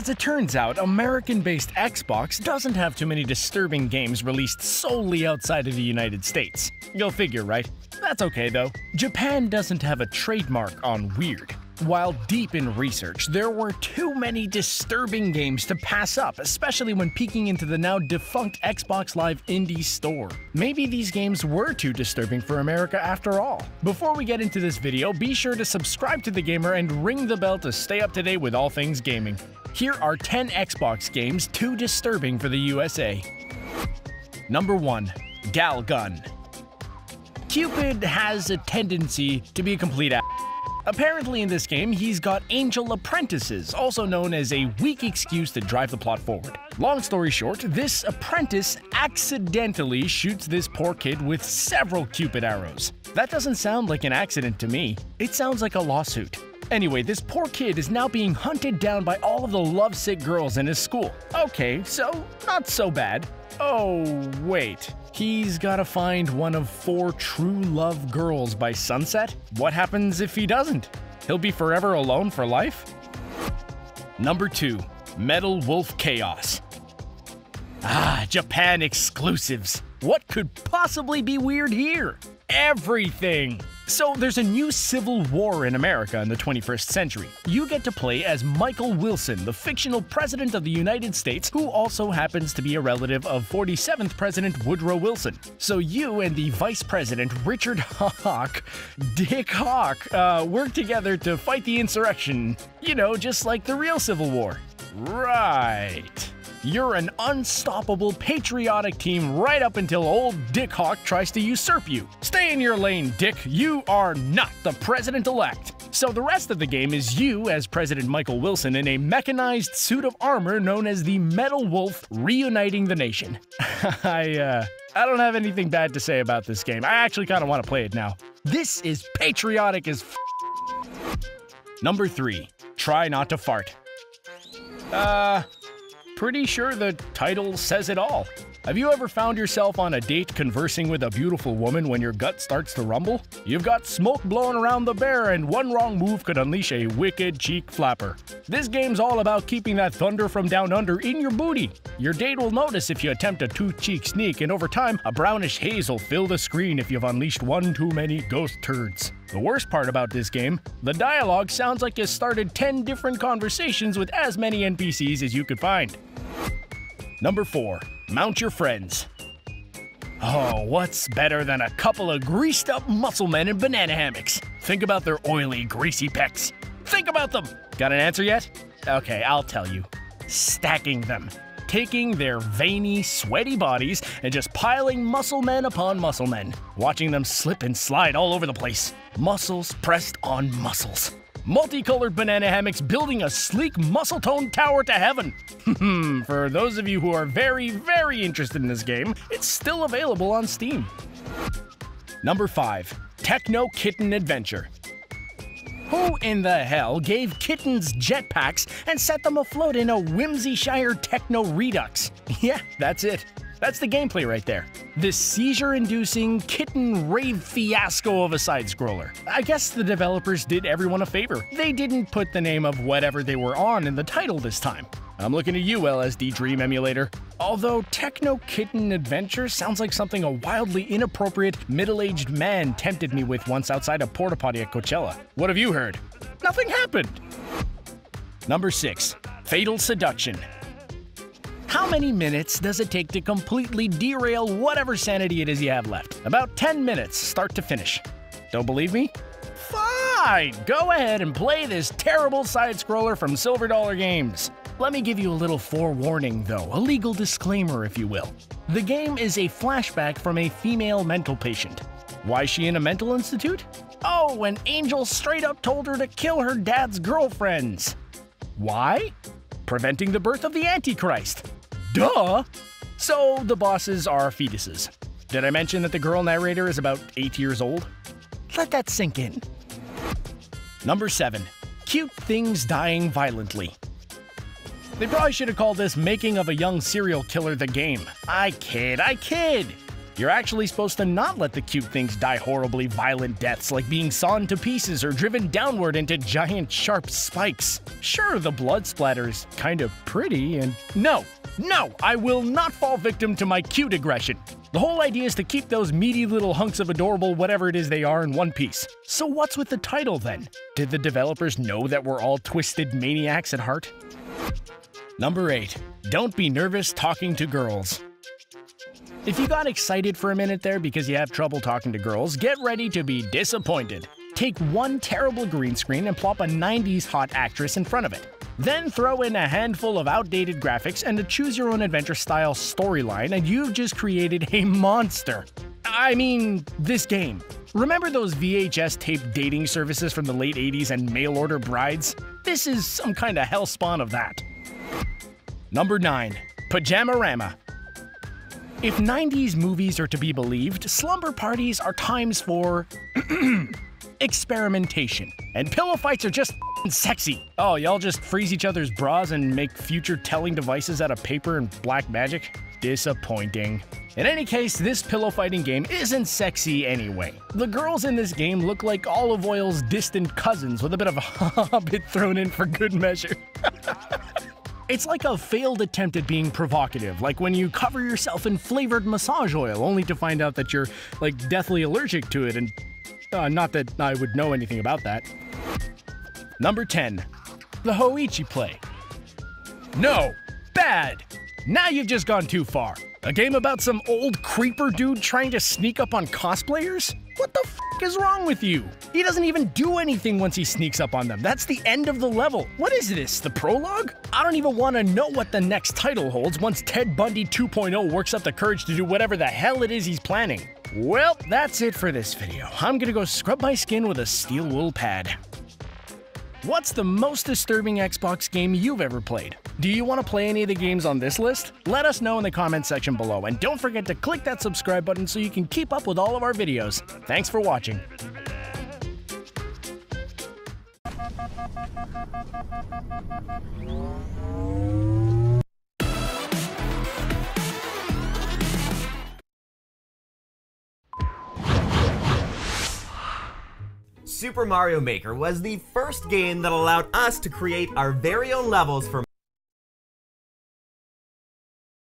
As it turns out, American based Xbox doesn't have too many disturbing games released solely outside of the United States. You'll figure, right? That's okay though. Japan doesn't have a trademark on weird. While deep in research, there were too many disturbing games to pass up, especially when peeking into the now defunct Xbox Live Indie store. Maybe these games were too disturbing for America after all. Before we get into this video, be sure to subscribe to The Gamer and ring the bell to stay up to date with all things gaming. Here are 10 Xbox games too disturbing for the USA. Number 1. Gal Gun Cupid has a tendency to be a complete ass. Apparently in this game, he's got angel apprentices, also known as a weak excuse to drive the plot forward. Long story short, this apprentice accidentally shoots this poor kid with several Cupid arrows. That doesn't sound like an accident to me. It sounds like a lawsuit. Anyway, this poor kid is now being hunted down by all of the lovesick girls in his school. Okay, so not so bad. Oh, wait. He's gotta find one of four true love girls by sunset? What happens if he doesn't? He'll be forever alone for life? Number 2. Metal Wolf Chaos. Ah, Japan exclusives. What could possibly be weird here? Everything! So there's a new civil war in America in the 21st century. You get to play as Michael Wilson, the fictional president of the United States, who also happens to be a relative of 47th President Woodrow Wilson. So you and the Vice President Richard Hawk, Dick Hawk, uh, work together to fight the insurrection. You know, just like the real Civil War. Right. You're an unstoppable patriotic team right up until old Dick Hawk tries to usurp you. Stay in your lane, Dick. You are not the president elect. So the rest of the game is you as President Michael Wilson in a mechanized suit of armor known as the Metal Wolf reuniting the nation. I uh I don't have anything bad to say about this game. I actually kind of want to play it now. This is patriotic as f- Number 3. Try not to fart. Uh pretty sure the title says it all. Have you ever found yourself on a date conversing with a beautiful woman when your gut starts to rumble? You've got smoke blowing around the bear, and one wrong move could unleash a wicked cheek flapper. This game's all about keeping that thunder from down under in your booty. Your date will notice if you attempt a two cheek sneak, and over time, a brownish haze will fill the screen if you've unleashed one too many ghost turds. The worst part about this game, the dialogue sounds like you started 10 different conversations with as many NPCs as you could find. Number 4. Mount your friends. Oh, what's better than a couple of greased up muscle men in banana hammocks? Think about their oily, greasy pecs. Think about them! Got an answer yet? Okay, I'll tell you. Stacking them. Taking their veiny, sweaty bodies and just piling muscle men upon muscle men. Watching them slip and slide all over the place. Muscles pressed on muscles. Multicolored banana hammocks building a sleek muscle toned tower to heaven. For those of you who are very, very interested in this game, it's still available on Steam. Number 5. Techno Kitten Adventure. Who in the hell gave kittens jetpacks and set them afloat in a Whimsyshire Techno Redux? Yeah, that's it. That's the gameplay right there. This seizure inducing kitten rave fiasco of a side scroller. I guess the developers did everyone a favor. They didn't put the name of whatever they were on in the title this time. I'm looking at you, LSD Dream Emulator. Although Techno Kitten Adventure sounds like something a wildly inappropriate middle aged man tempted me with once outside a porta potty at Coachella. What have you heard? Nothing happened! Number 6 Fatal Seduction. How many minutes does it take to completely derail whatever sanity it is you have left? About 10 minutes, start to finish. Don't believe me? Fine! Go ahead and play this terrible side scroller from Silver Dollar Games. Let me give you a little forewarning, though, a legal disclaimer, if you will. The game is a flashback from a female mental patient. Why is she in a mental institute? Oh, an angel straight up told her to kill her dad's girlfriends. Why? Preventing the birth of the Antichrist. Duh! So the bosses are fetuses. Did I mention that the girl narrator is about 8 years old? Let that sink in. Number 7. Cute Things Dying Violently. They probably should have called this Making of a Young Serial Killer the Game. I kid, I kid! You're actually supposed to not let the cute things die horribly violent deaths like being sawn to pieces or driven downward into giant sharp spikes. Sure, the blood splatter is kind of pretty and no, no, I will not fall victim to my cute aggression. The whole idea is to keep those meaty little hunks of adorable whatever it is they are in one piece. So what's with the title then? Did the developers know that we're all twisted maniacs at heart? Number 8. Don't be nervous talking to girls. If you got excited for a minute there because you have trouble talking to girls, get ready to be disappointed. Take one terrible green screen and plop a 90s hot actress in front of it. Then throw in a handful of outdated graphics and a choose your own adventure style storyline, and you've just created a monster. I mean, this game. Remember those VHS tape dating services from the late 80s and mail order brides? This is some kind of hellspawn of that. Number 9. Pajamarama. If 90s movies are to be believed, slumber parties are times for experimentation. And pillow fights are just sexy. Oh, y'all just freeze each other's bras and make future telling devices out of paper and black magic? Disappointing. In any case, this pillow fighting game isn't sexy anyway. The girls in this game look like Olive Oyl's distant cousins with a bit of a hobbit thrown in for good measure. It's like a failed attempt at being provocative, like when you cover yourself in flavored massage oil only to find out that you're, like, deathly allergic to it, and uh, not that I would know anything about that. Number 10. The Hou-Ichi play. No! Bad! Now you've just gone too far. A game about some old creeper dude trying to sneak up on cosplayers? What the is wrong with you? He doesn't even do anything once he sneaks up on them. That's the end of the level. What is this, the prologue? I don't even want to know what the next title holds once Ted Bundy 2.0 works up the courage to do whatever the hell it is he's planning. Well, that's it for this video. I'm gonna go scrub my skin with a steel wool pad. What's the most disturbing Xbox game you've ever played? Do you want to play any of the games on this list? Let us know in the comment section below, and don't forget to click that subscribe button so you can keep up with all of our videos. Thanks for watching. Super Mario Maker was the first game that allowed us to create our very own levels for